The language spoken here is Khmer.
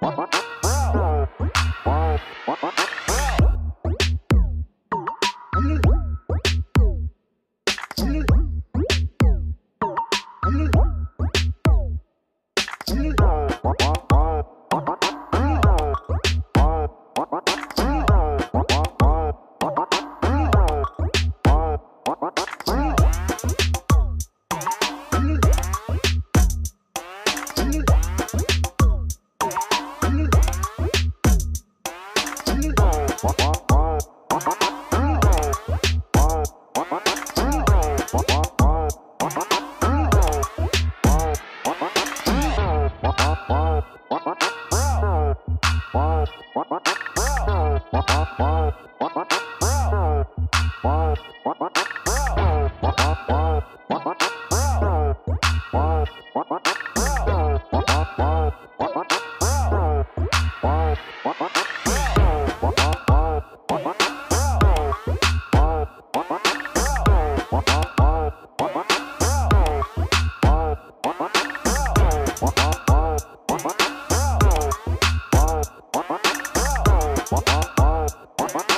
What? What? What? What?